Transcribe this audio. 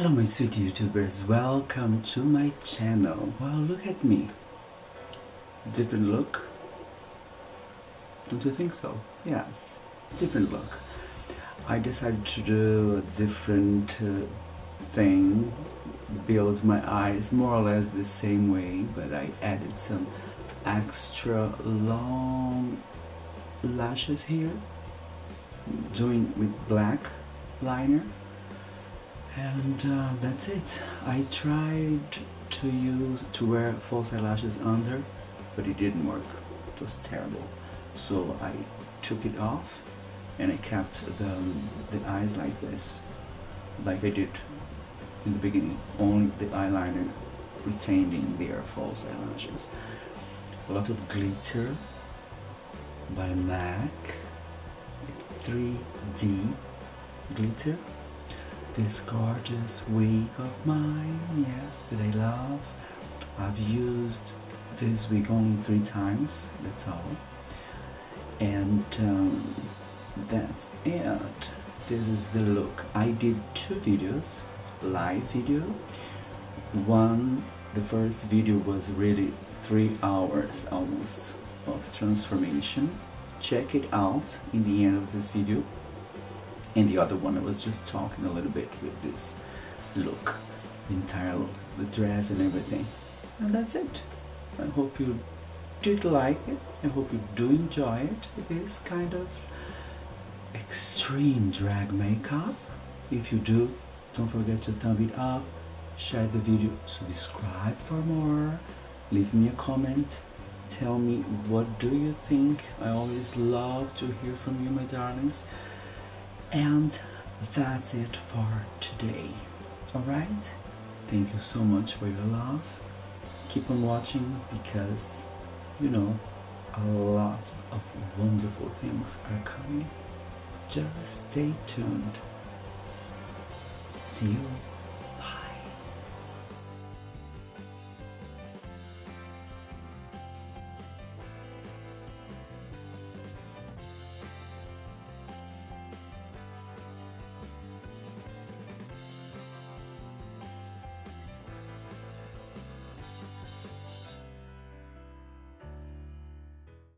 Hello my sweet YouTubers, welcome to my channel. Wow, look at me. Different look? Don't you think so? Yes, different look. I decided to do a different uh, thing, build my eyes more or less the same way, but I added some extra long lashes here, doing with black liner and uh, that's it. I tried to use to wear false eyelashes under but it didn't work. It was terrible. So I took it off and I kept the, the eyes like this like I did in the beginning only the eyeliner retaining their false eyelashes. A lot of glitter by MAC 3D glitter this gorgeous wig of mine, yes, that I love. I've used this wig only three times, that's all. And um, that's it. This is the look. I did two videos, live video. One, the first video was really three hours almost of transformation. Check it out in the end of this video and the other one I was just talking a little bit with this look the entire look the dress and everything. And that's it. I hope you did like it. I hope you do enjoy it. This kind of extreme drag makeup. If you do don't forget to thumb it up share the video subscribe for more leave me a comment tell me what do you think. I always love to hear from you my darlings and that's it for today. Alright? Thank you so much for your love. Keep on watching because, you know, a lot of wonderful things are coming. Just stay tuned. See you.